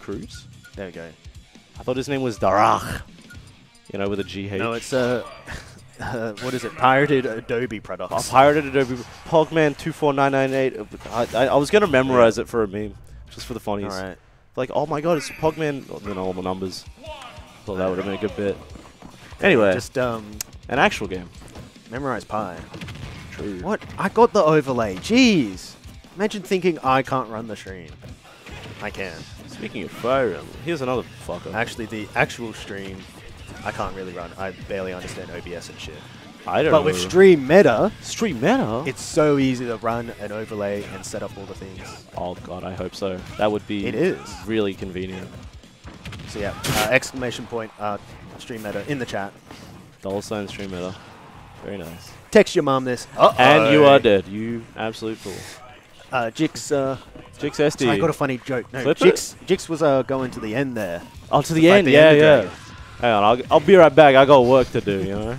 Cruise. There we go. I thought his name was Darach. You know, with a GH. No, it's uh, uh, what is it? Pirated Adobe products. I pirated Adobe Pogman two four nine nine eight. I, I, I was gonna memorize it for a meme, just for the funnies. All right. Like, oh my god, it's Pogman. Oh, then all the numbers. Thought that would have been a good bit. Anyway, Just um, an actual game. memorize Pi. True. What? I got the overlay. Jeez. Imagine thinking I can't run the stream. I can. Speaking of Fire Emblem, here's another fucker. Actually, the actual stream, I can't really run. I barely understand OBS and shit. I don't But know. with Stream Meta, Stream Meta. it's so easy to run an overlay and set up all the things. oh god, I hope so. That would be It is. really convenient. So yeah, uh, exclamation point, uh, Stream Meta in the chat. Dollar sign Stream Meta. Very nice. Text your mom this. Uh And you are dead. You absolute fool. Uh, Jix, uh, Jix SD. I got a funny joke. No, Flip Jix, Jix was uh, going to the end there. Oh, to the end. the yeah, end yeah. Hang on, I'll, I'll be right back. I got work to do, you know.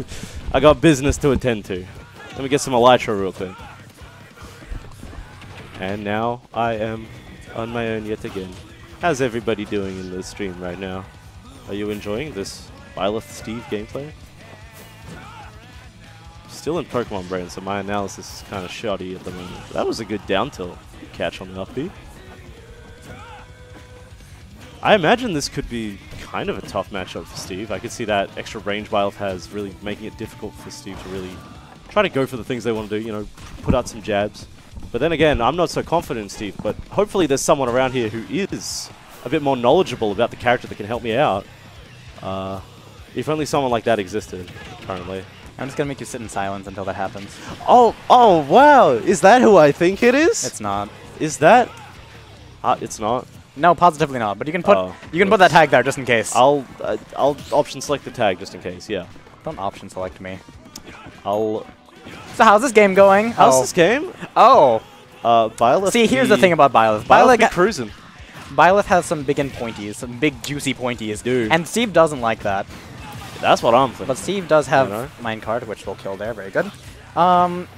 I got business to attend to. Let me get some elytra real quick. And now I am on my own yet again. How's everybody doing in the stream right now? Are you enjoying this Byleth Steve gameplay? Still in Pokemon Brain, so my analysis is kind of shoddy at the moment. That was a good down tilt catch on the offbeat. I imagine this could be kind of a tough matchup for Steve. I could see that extra range Byleth has really making it difficult for Steve to really try to go for the things they want to do, you know, put out some jabs. But then again, I'm not so confident in Steve, but hopefully there's someone around here who is a bit more knowledgeable about the character that can help me out. Uh, if only someone like that existed currently. I'm just gonna make you sit in silence until that happens. Oh, oh, wow. Is that who I think it is? It's not. is that? Uh, it's not. No, positively not. But you can put Oh, you can put that tag there just in case. I'll uh, I'll option select the tag just in case. Yeah. Don't option select me. I'll. So how's this game going? How's oh. this game? Oh, Uh, Byleth. see, here's the thing about Byleth. Byleth Byleth, cruising. Byleth has some big and pointies, some big juicy pointies, Dude. and Steve doesn't like that. That's what I'm thinking. But Steve does have You know? minecart, which will kill there. Very good. Um,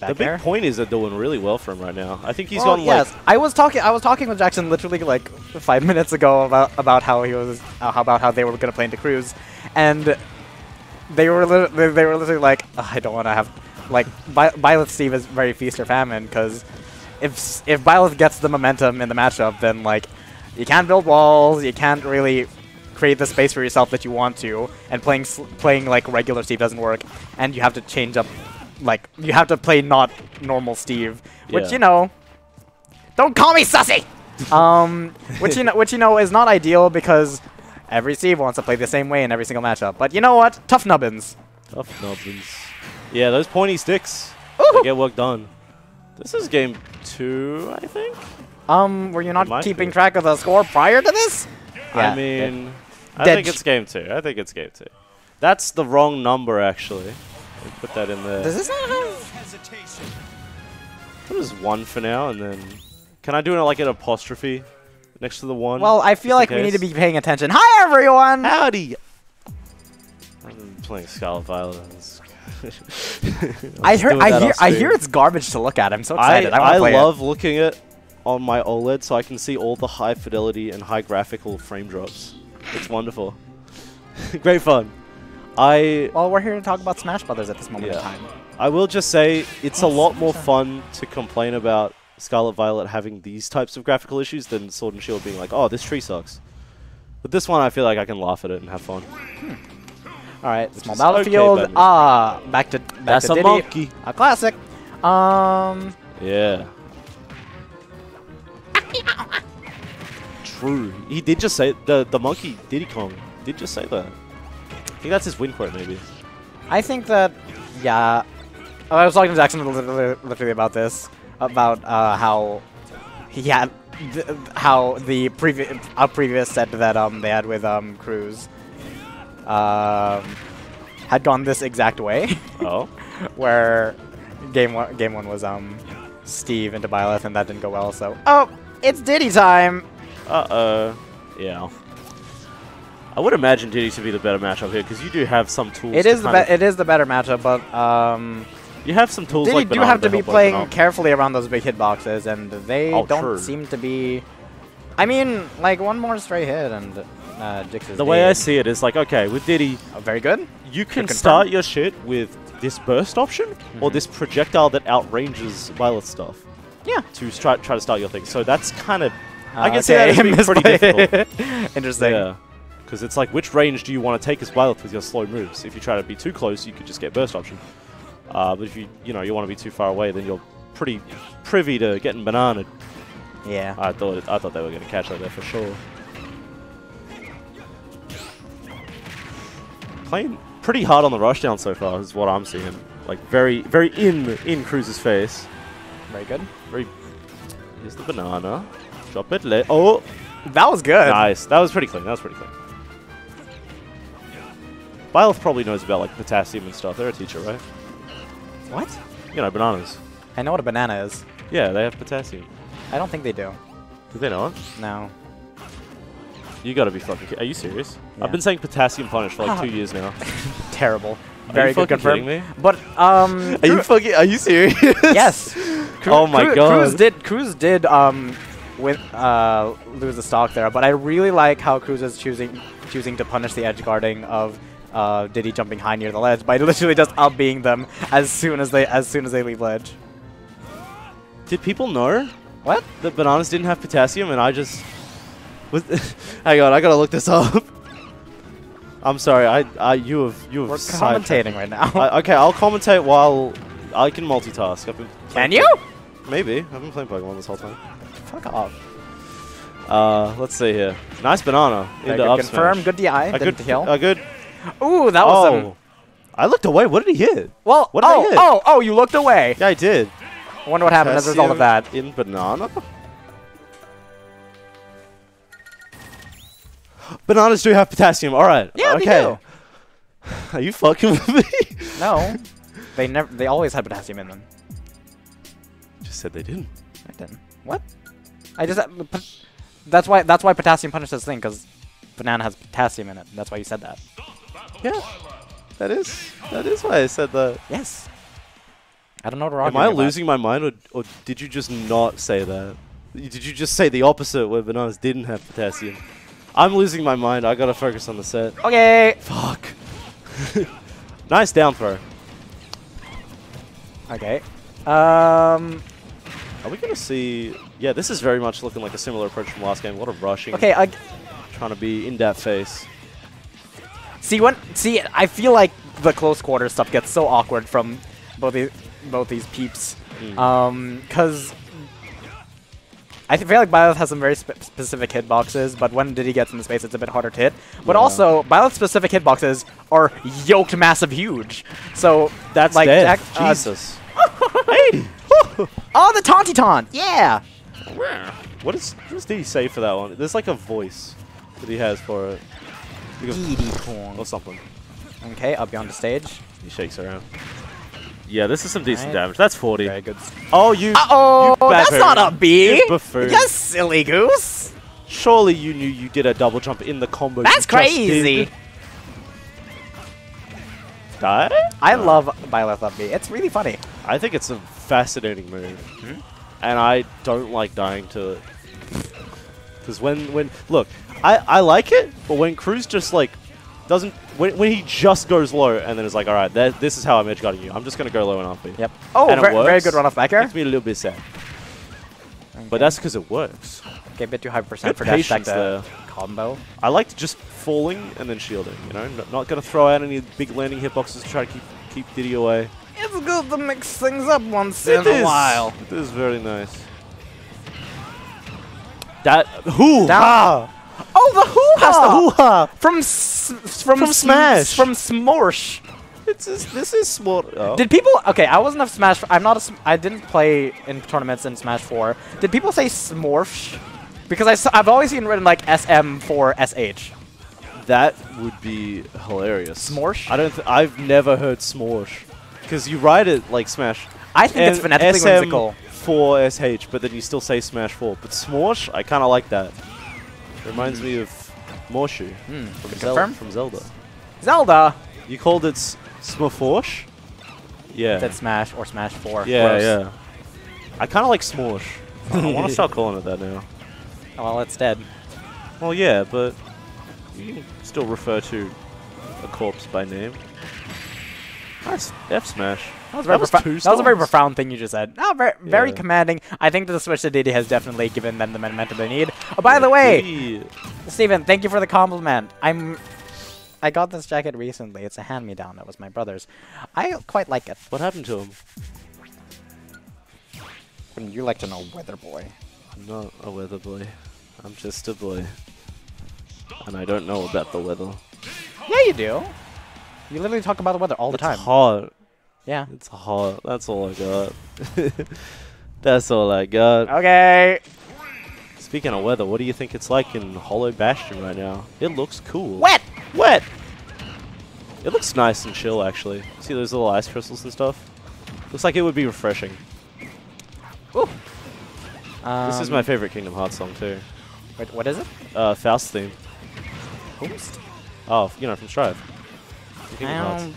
the big there. point is that they're doing really well for him right now. I think he's Well, gone yes, like. I was talking. I was talking with Jackson literally like five minutes ago about about how he was uh, how about how they were going to play into Cruise, and they were they they were literally like, "Ugh, I don't want to have like Byleth Steve is very feast or famine because if if Byleth gets the momentum in the matchup, then like you can't build walls, you can't really create the space for yourself that you want to, and playing playing like regular Steve doesn't work, and you have to change up. Like you have to play not normal Steve, which Yeah. you know don't call me sussy. um, which you know, which you know is not ideal because every Steve wants to play the same way in every single matchup. But you know what? Tough nubbins. Tough nubbins. Yeah, those pointy sticks. They get work done. This is game two, I think. Um, were you not keeping be. track of the score prior to this? I mean, I think it's game two. I think it's game two. That's the wrong number, actually. Put that in there. does this not have? What is one for now, and then can I do it like an apostrophe next to the one? Well, I feel like we need to be paying attention. Hi, everyone. Howdy. I've been playing Scarlet Violet. I hear, I hear, I hear it's garbage to look at. I'm so excited. I, I play love looking at on my OLED so I can see all the high fidelity and high graphical frame drops. It's wonderful. Great fun. I. Well, we're here to talk about Smash Brothers at this moment Yeah. in time. I will just say it's a lot more fun to complain about Scarlet Violet having these types of graphical issues than Sword and Shield being like, oh, this tree sucks. But this one, I feel like I can laugh at it and have fun. All right, small is okay, battlefield. Ah, back to back That's to a Diddy. monkey. A classic. Um, Yeah. True. He did just say the the monkey Diddy Kong did just say that. I think that's his win quote maybe. I think that, yeah. I was talking to Jackson literally, literally about this, about uh, how he had, th how the previous, our previous set that um they had with um Cruise, um, had gone this exact way, Oh. where game one game one was um Steve into Byleth and that didn't go well. So oh, it's Diddy time. Uh oh. Yeah. I would imagine Diddy to be the better matchup here because you do have some tools. It to the it is the better matchup, but um. You have some tools Diddy like do have to be playing carefully around those big hitboxes, and they Oh, don't true. seem to be I mean, like one more straight hit and uh, Jix is The way I see it is like, okay, with Diddy, Oh, very good. you can start your shit with this burst option or Mhm. this projectile that outranges Byleth stuff Yeah. to try, try to start your thing. So that's kind of, I Uh, can see that as being pretty difficult. Interesting. Yeah. Because it's like, which range do you want to take as Byleth with your slow moves? If you try to be too close, you could just get burst option. Uh, but if you, you know, you want to be too far away, then you're pretty privy to getting banana. Yeah. I thought, it, I thought they were going to catch that there for sure. Playing pretty hard on the rushdown so far is what I'm seeing. Like very, very in in Cruise's face. Very good. Very. Here's the banana. Drop it. Le oh, That was good. nice. That was pretty clean. That was pretty clean. Byleth probably knows about like potassium and stuff. They're a teacher, right? What? You know, bananas. I know what a banana is. Yeah, they have potassium. I don't think they do. Do they not? No. You gotta be fucking. ki- Are you serious? Yeah. I've been saying potassium punish for like Ah. two years now. Terrible. Are Very you good fucking confirm. me? But um Are you fucking? Are you serious? Yes. Cru- Oh my Cru- God. Cruise did Cruise did um with uh lose the stock there, but I really like how Cruise is choosing choosing to punish the edge guarding of uh Diddy jumping high near the ledge by literally just up being them as soon as they as soon as they leave ledge. Did people know What? that bananas didn't have potassium, and I just was. Hang on, I gotta look this up. I'm sorry. I, I, you have, you have. We're commentating right now. I, okay, I'll commentate while I can multitask. I've been Can you? Maybe. I've been playing Pokemon this whole time. Fuck off. Uh, let's see here. Nice banana into good confirm. smash. Good DI. A good, heal. a good. Ooh, that was oh. I looked away. What did he hit? Well, what did I oh, hit? oh, oh, you looked away. Yeah, I did. I wonder what happened as a result of that. In banana. Bananas do have potassium. All right. Yeah, okay. do. Are you fucking with me? No, they never. They always had potassium in them. Just said they didn't. I didn't. What? I just. uh, That's why. That's why potassium punishes this thing because banana has potassium in it. That's why you said that. Yeah. That is. That is why I said that. Yes. I don't know what we're Am I about. losing my mind, or, or did you just not say that? Did you just say the opposite, where bananas didn't have potassium? I'm losing my mind. I gotta focus on the set. Okay. Fuck. nice down throw. Okay. Um. Are we gonna see? Yeah, this is very much looking like a similar approach from last game. A lot of rushing. Okay. I Trying to be in that face. see when. See, I feel like the close quarter stuff gets so awkward from both these both these peeps. Mm. Um, because I feel like Byleth has some very spe- specific hitboxes, but when Diddy gets in the space, it's a bit harder to hit. But Yeah. also, Byleth's specific hitboxes are yoked massive huge. So That's like dead. Jack- uh, Jesus. hey. oh, the taunty taunt! Yeah. What is what does Diddy say for that one? There's like a voice that he has for it. He Diddy or something. Okay, up beyond the stage. He shakes around. Yeah, this is some decent Alright. damage. That's 40. Very good. Oh, you. Uh oh, you that's not a. B. You buffoon. You silly goose. Surely you knew you did a double jump in the combo. That's crazy. did. Die? I No. love Byleth up B. It's really funny. I think it's a fascinating move, Hmm? and I don't like dying to it. Because when when look, I I like it, but when Cruise just like doesn't when when he just goes low and then it's like all right, that, this is how I'm edge guarding you. I'm just gonna go low and RP. Yep. Oh, And it ver- very good run off back air. Makes me a little bit sad, Okay. but that's because it works. Okay, a bit too high percent Good for dash attack patience the there. combo. I like just falling and then shielding. You know, N- not gonna throw out any big landing hitboxes to try to keep keep Diddy away. It's good to mix things up once in a while. It is very nice. That who Down- Oh, the hoo That's the hoo ha. from s- from, From Smash. from Smorsh. It's this, this is smart. Oh. Did people? Okay, I wasn't a Smash. I'm not a. Sm- I didn't play in tournaments in Smash 4. Did people say Smorsh? Because I've always seen written like SM for SH. that would be hilarious. Smorsh? I don't. Th- I've never heard smorsh because you write it like Smash. I think it's phonetically SM whimsical. for SH, but then you still say Smash 4. But Smorsh, I kind of like that. Reminds me of Morshu Hmm. from, Zel- from Zelda. Zelda. You called it S- Smorforsh? Yeah. Said Smash or Smash 4. yeah, Gross. yeah. I kind of like Smorsh. I want to start calling it that now. Well, it's dead. Well, yeah, but you can still refer to a corpse by name. Nice F smash. That was, very was that was a very profound thing you just said. No, very, very Yeah. commanding. I think that the switch to Diddy has definitely given them the momentum they need. Oh, by the way, Yeah. Steven, thank you for the compliment. I'm. I got this jacket recently. It's a hand-me-down. That was my brother's. I quite like it. What happened to him? Wouldn't you like to know, Weather Boy? I'm not a weather boy. I'm just a boy. And I don't know about the weather. Yeah, you do. You literally talk about the weather all the time. it's time. hot. Yeah. It's hot. That's all I got. That's all I got. Okay. Speaking of weather, what do you think it's like in Hollow Bastion right now? It looks cool. Wet. Wet! It looks nice and chill, actually. See those little ice crystals and stuff? Looks like it would be refreshing. Ooh. this is Um, my favorite Kingdom Hearts song, too. Wait, what is it? Uh, Faust theme. Who's? Oh, you know, from Strive. Kingdom I don't,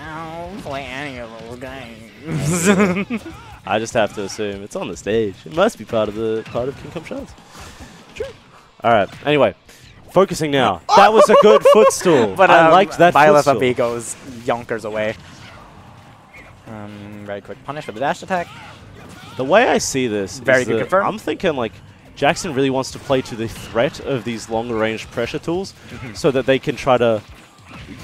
I don't play any of those games. I just have to assume it's on the stage. It must be part of the part of Kingdom Hearts. True. All right. Anyway, focusing now. That was a good footstool. but I um, liked that Byleth footstool. B goes yonkers away. Um, very quick punish with the dash attack. The way I see this, Very is good that confirm. I'm thinking like Jackson really wants to play to the threat of these long range pressure tools, Mm-hmm. so that they can try to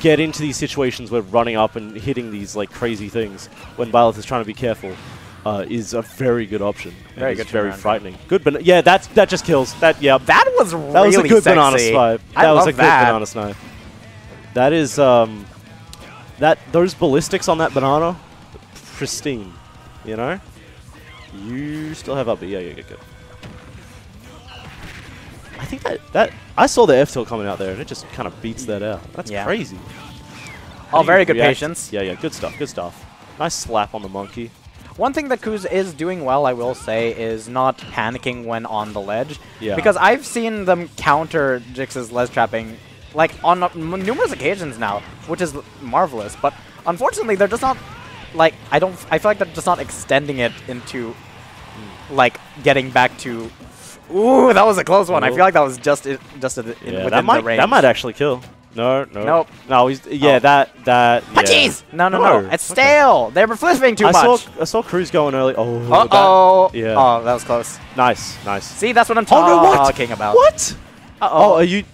get into these situations where running up and hitting these like crazy things when Byleth is trying to be careful. Uh, is a very good option. Very good very frightening. Good, but yeah, that's that just kills. That yeah, That was really that was a good sexy. banana snipe. I That was love a good that. banana snipe. That is um, that those ballistics on that banana, pristine. You know, you still have up, but yeah, yeah, good, good. I think that that I saw the F tilt coming out there, and it just kind of beats that out. That's Yeah. crazy. Oh, How Oh, very good react- patience. Yeah, yeah, good stuff, good stuff. Nice slap on the monkey. One thing that Cruise is doing well, I will say, is not panicking when on the ledge. Yeah. Because I've seen them counter Jix's ledge trapping, like, on m- numerous occasions now, which is marvelous. But unfortunately, they're just not, like, I don't, I feel like they're just not extending it into, hmm. like, getting back to. Ooh, that was a close one. I feel like that was just i- just in, Yeah, within that might the range. that might actually kill. No, no, Nope. no. He's yeah, Oh. that that. Yeah. Punchies! No, no, no, No, It's okay. stale. They were flipping too I much. saw I saw Cruise going early. Oh, Uh oh. that- yeah. Oh, that was close. Nice, nice. See, that's what I'm Oh no! What? talking about. What? Uh Oh, oh. are you?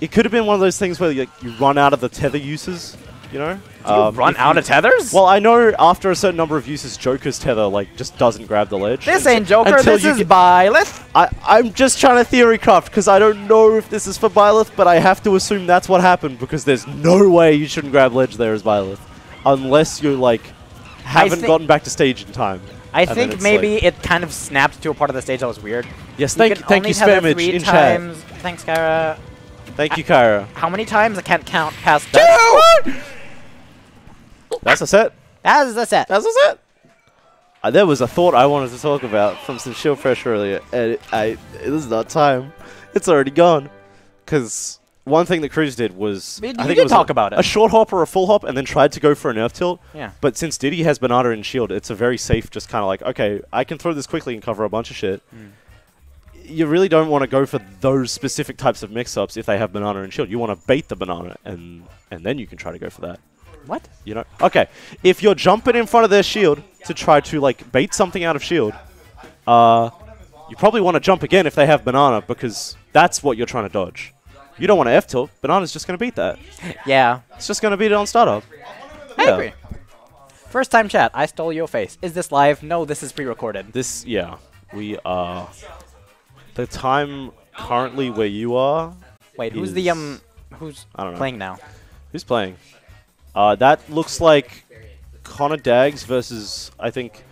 It could have been one of those things where you, you run out of the tether uses. You know? Do you Um, run out you- of tethers? Well, I know after a certain number of uses, Joker's tether like just doesn't grab the ledge. this ain't Joker. until This is get- Byleth. I, I'm just trying to theory craft because I don't know if this is for Byleth, but I have to assume that's what happened because there's no way you shouldn't grab ledge there as Byleth. Unless you like haven't gotten back to stage in time. I And think maybe like- it kind of snapped to a part of the stage that was weird. Yes, You thank, can thank you, tether Spamage, three in chat. times. Thanks, Kara. Thank you, Kyra. How many times? I can't count past two. That's a set. That is a set. That's a set. Uh, there was a thought I wanted to talk about from some shield pressure earlier, and it, I this is not time. It's already gone. Because one thing that Cruise did was You- I think it was talk a, about it. a short hop or a full hop, and then tried to go for an F tilt. Yeah. But since Diddy has Banana and Shield, it's a very safe, just kind of like, okay, I can throw this quickly and cover a bunch of shit. Hmm. You really don't want to go for those specific types of mix-ups if they have Banana and Shield. You want to bait the Banana, and and then you can try to go for that. What? You know? Okay, if you're jumping in front of their Shield to try to, like, bait something out of Shield, uh, you probably want to jump again if they have Banana, because that's what you're trying to dodge. You don't want to F-tilt. Banana's just going to beat that. Yeah. It's just going to beat it on startup. I Yeah. agree. First time chat. I stole your face. Is this live? No, this is pre-recorded. This, yeah, we are. The time currently where you are, Wait, who's the um? Who's I don't know. playing now? who's playing? Uh, that looks like Connor Dags versus I think